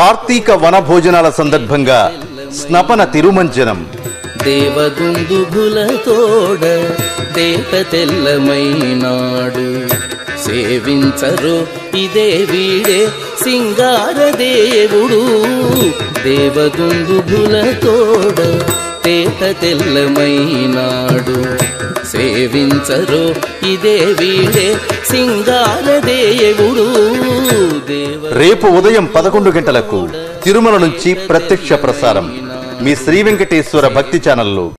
కార్తీక వన భోజనాల సందర్భంగా స్నపన తిరుమంజనం. దేవదుందుగులతోడ దేవ తెల్లమైనాడు. సేవించరు ఇదే వీడే సింగార దేవుడు. దేవదుందుగులతోడ తేట తెల్లమైనాడు. సేవించరు ఇదే వీడే సింగార దేవుడు. రేపు ఉదయం పదకొండు గంటలకు తిరుమల నుంచి ప్రత్యక్ష ప్రసారం మీ శ్రీ వెంకటేశ్వర భక్తి ఛానల్లో.